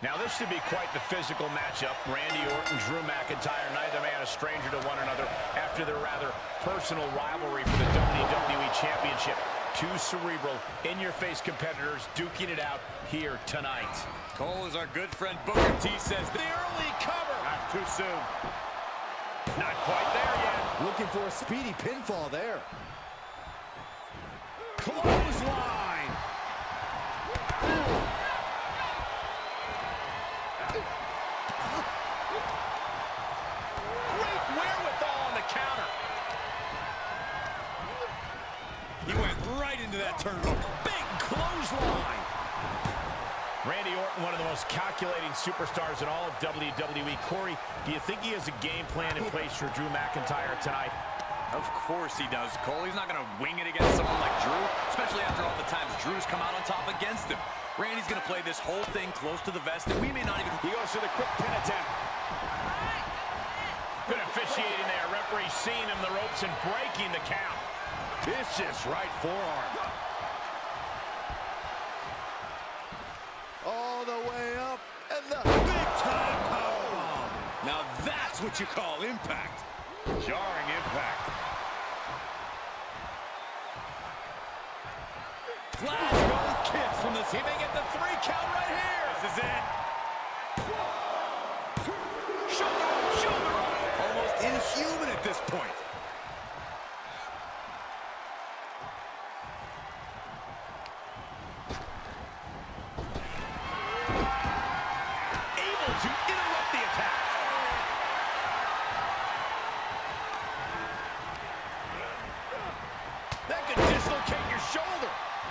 Now, this should be quite the physical matchup. Randy Orton, Drew McIntyre, neither man a stranger to one another after their rather personal rivalry for the WWE Championship. Two cerebral, in-your-face competitors duking it out here tonight. Cole is our good friend Booker T says the early cover. Not too soon. Not quite there yet. Looking for a speedy pinfall there. Clothesline. Great wherewithal on the counter. He went right into that turnbuckle. Big clothesline. Randy Orton, one of the most calculating superstars in all of WWE. Corey, do you think he has a game plan in place for Drew McIntyre tonight? Of course he does, Cole. He's not going to wing it against someone like Drew, especially after all the times Drew's come out on top against him. Randy's going to play this whole thing close to the vest, and we may not even... He goes for the quick pin attempt. Officiating there. Referee seeing him the ropes and breaking the count. Vicious right forearm. All the way up, and the Big time powerbomb. Now that's what you call impact. Jarring impact. Glasgow kiss from the... He may get the three count right here. This is it. Up. Almost inhuman at this point.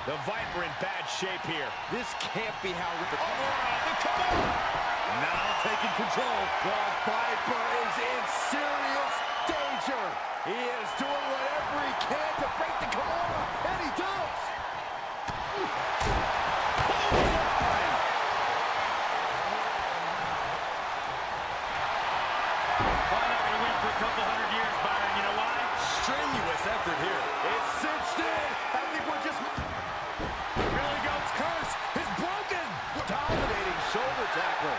The Viper in bad shape here. This can't be how. Oh, the Kimura. Now taking control. The Viper is in serious danger. He is doing whatever he can to break the Kimura, and he does. Probably not going to win for a couple hundred years, Byron. You know why? Strenuous effort here. It's cinched in. I think we're just... Here he goes. Curse is broken. Dominating shoulder tackle.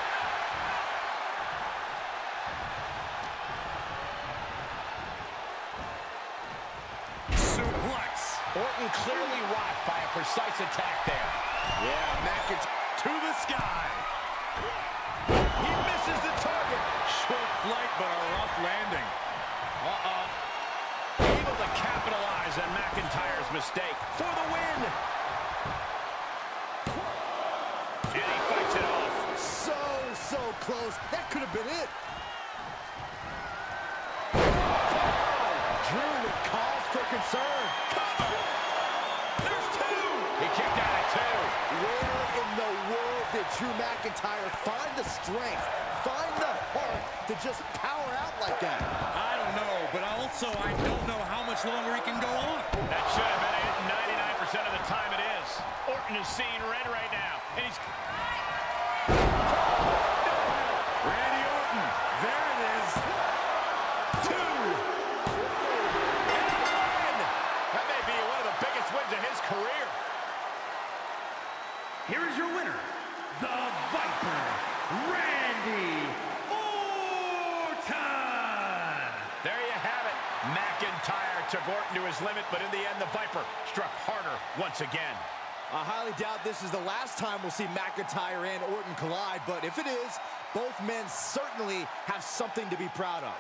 Suplex. Orton clearly rocked by a precise attack there. Yeah, McIntyre. To the sky. He misses the target. Short flight, but a rough landing. Uh-oh. Able to capitalize on McIntyre's mistake for the win. And he fights it off. So, so close. That could have been it. Drew with cause for concern. There's two. He kicked out at two. Where in the world did Drew McIntyre find the strength, find the heart to just power out like that? I don't know, but also I don't know how much longer he can go on. That should have been it 99% of the time it is. Orton is seeing red right now. And he's... Randy Orton. There it is. Two. And a win. That may be one of the biggest wins of his career. Here is your winner, the Viper, Randy Orton. There you have it. McIntyre took Orton to his limit, but in the end, the Viper struck harder once again. I highly doubt this is the last time we'll see McIntyre and Orton collide, but if it is, both men certainly have something to be proud of.